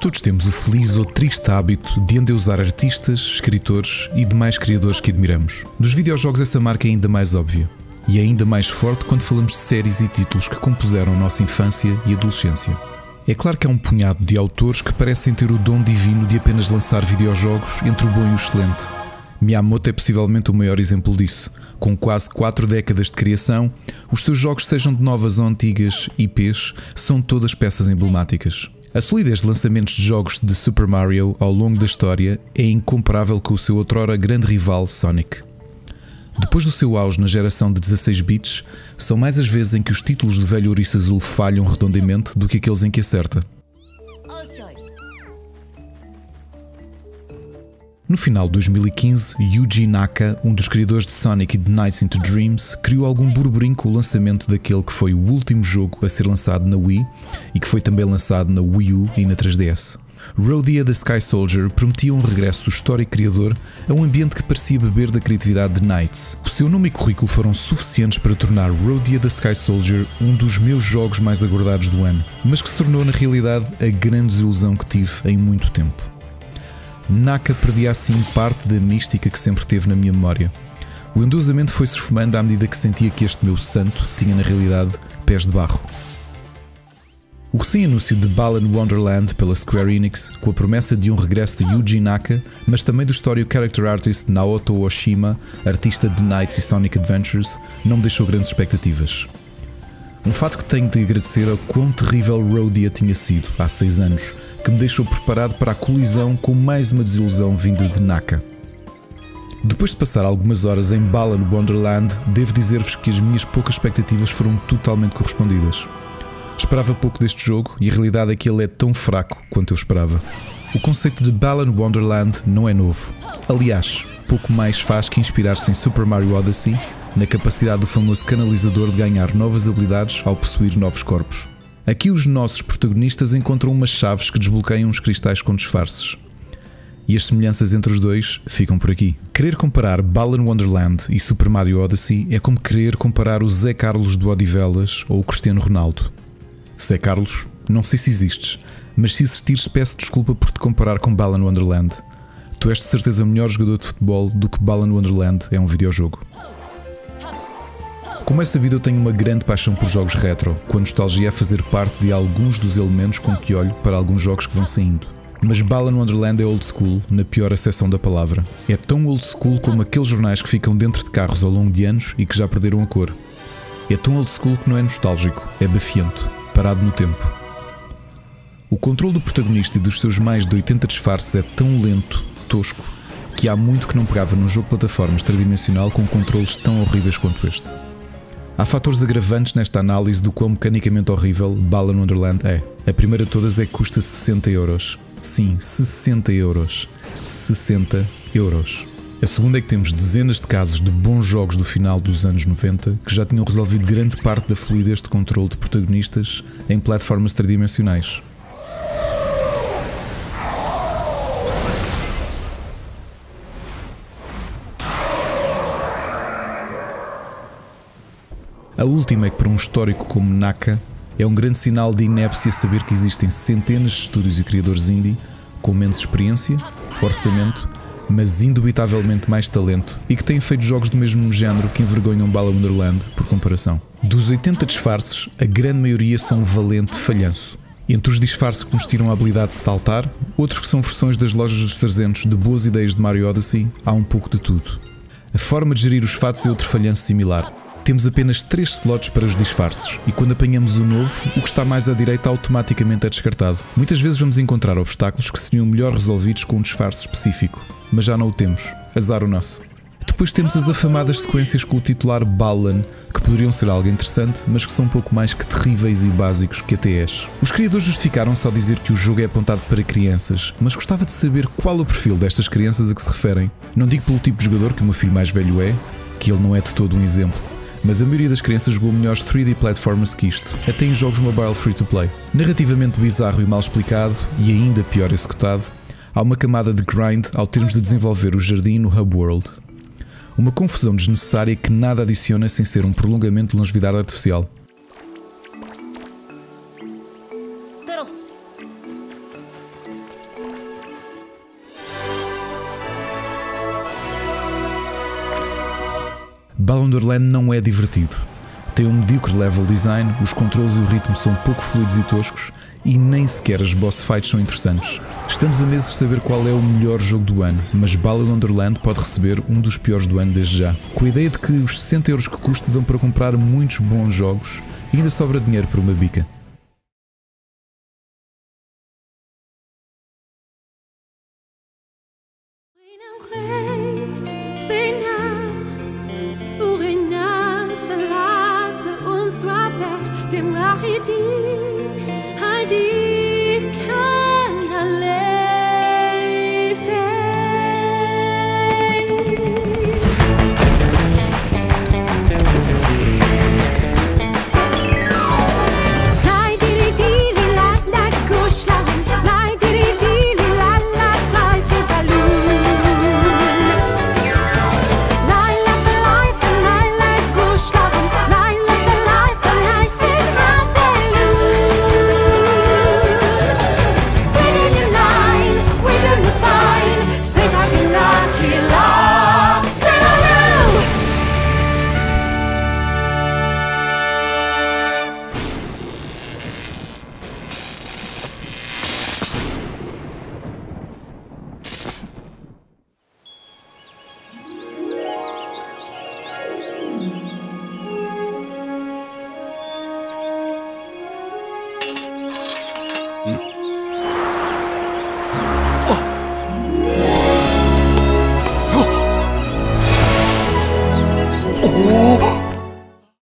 Todos temos o feliz ou triste hábito de endeusar artistas, escritores e demais criadores que admiramos. Nos videojogos, essa marca é ainda mais óbvia e é ainda mais forte quando falamos de séries e títulos que compuseram a nossa infância e adolescência. É claro que há um punhado de autores que parecem ter o dom divino de apenas lançar videojogos entre o bom e o excelente. Miyamoto é possivelmente o maior exemplo disso. Com quase quatro décadas de criação, os seus jogos, sejam de novas ou antigas IPs, são todas peças emblemáticas. A solidez de lançamentos de jogos de Super Mario ao longo da história é incomparável com o seu outrora grande rival Sonic. Depois do seu auge na geração de 16 bits, são mais as vezes em que os títulos do velho ouriço azul falham redondamente do que aqueles em que acerta. No final de 2015, Yuji Naka, um dos criadores de Sonic e de Nights into Dreams, criou algum burburinho com o lançamento daquele que foi o último jogo a ser lançado na Wii e que foi também lançado na Wii U e na 3DS. Rodia the Sky Soldier prometia um regresso do histórico criador a um ambiente que parecia beber da criatividade de Knights. O seu nome e currículo foram suficientes para tornar Rodia the Sky Soldier um dos meus jogos mais aguardados do ano, mas que se tornou na realidade a grande desilusão que tive em muito tempo. Naka perdia assim parte da mística que sempre teve na minha memória. O endeusamento foi-se esfumando à medida que sentia que este meu santo tinha na realidade pés de barro. O recém-anúncio de Balan Wonderland pela Square Enix, com a promessa de um regresso de Yuji Naka, mas também do histórico character artist Naoto Oshima, artista de Knights e Sonic Adventures, não me deixou grandes expectativas. Um fato que tenho de agradecer ao quão terrível Rodia tinha sido há seis anos, que me deixou preparado para a colisão com mais uma desilusão vinda de Naka. Depois de passar algumas horas em Balan Wonderland, devo dizer-vos que as minhas poucas expectativas foram totalmente correspondidas. Esperava pouco deste jogo e a realidade é que ele é tão fraco quanto eu esperava. O conceito de Balan Wonderland não é novo. Aliás, pouco mais faz que inspirar-se em Super Mario Odyssey, na capacidade do famoso canalizador de ganhar novas habilidades ao possuir novos corpos. Aqui os nossos protagonistas encontram umas chaves que desbloqueiam os cristais com disfarces. E as semelhanças entre os dois ficam por aqui. Querer comparar Balan Wonderland e Super Mario Odyssey é como querer comparar o Zé Carlos do Odivelas ou o Cristiano Ronaldo. Zé Carlos, não sei se existes, mas se existires, peço desculpa por te comparar com Balan Wonderland. Tu és de certeza melhor jogador de futebol do que Balan Wonderland é um videojogo. Como é sabido, eu tenho uma grande paixão por jogos retro, com a nostalgia a fazer parte de alguns dos elementos com que olho para alguns jogos que vão saindo. Mas Balan Wonderland é old school, na pior acessão da palavra. É tão old school como aqueles jornais que ficam dentro de carros ao longo de anos e que já perderam a cor. É tão old school que não é nostálgico, é bafiento, parado no tempo. O controle do protagonista e dos seus mais de 80 disfarces é tão lento, tosco, que há muito que não pegava num jogo de plataformas tridimensional com controles tão horríveis quanto este. Há fatores agravantes nesta análise do quão mecanicamente horrível Balan Wonderland é. A primeira de todas é que custa 60 euros. Sim, 60 euros. 60 euros. A segunda é que temos dezenas de casos de bons jogos do final dos anos 90 que já tinham resolvido grande parte da fluidez de controle de protagonistas em plataformas tridimensionais. A última é que, para um histórico como Naka, é um grande sinal de inépcia saber que existem centenas de estúdios e criadores indie com menos experiência, orçamento, mas indubitavelmente mais talento e que têm feito jogos do mesmo género que envergonham Bala Wonderland por comparação. Dos 80 disfarces, a grande maioria são valente falhanço. Entre os disfarces que nos tiram a habilidade de saltar, outros que são versões das lojas dos 300 de boas ideias de Mario Odyssey, há um pouco de tudo. A forma de gerir os fatos é outro falhanço similar. Temos apenas 3 slots para os disfarces e quando apanhamos o novo, o que está mais à direita automaticamente é descartado. Muitas vezes vamos encontrar obstáculos que seriam melhor resolvidos com um disfarce específico, mas já não o temos. Azar o nosso. Depois temos as afamadas sequências com o titular Balan, que poderiam ser algo interessante, mas que são um pouco mais que terríveis e básicos que ATS. Os criadores justificaram-se ao dizer que o jogo é apontado para crianças, mas gostava de saber qual o perfil destas crianças a que se referem. Não digo pelo tipo de jogador que o meu filho mais velho é, que ele não é de todo um exemplo, mas a maioria das crianças jogou melhores 3D platformers que isto, até em jogos mobile free to play. Narrativamente bizarro e mal explicado, e ainda pior executado, há uma camada de grind ao termos de desenvolver o jardim no Hub World. Uma confusão desnecessária que nada adiciona sem ser um prolongamento de longevidade artificial. Wonderland não é divertido. Tem um medíocre level design, os controles e o ritmo são pouco fluidos e toscos e nem sequer as boss fights são interessantes. Estamos a meses de saber qual é o melhor jogo do ano, mas Ballad Wonderland pode receber um dos piores do ano desde já. Com a ideia de que os 60 euros que custa dão para comprar muitos bons jogos ainda sobra dinheiro para uma bica. pitié.